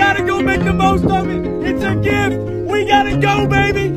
gotta go make the most of it. It's a gift. We gotta go, baby.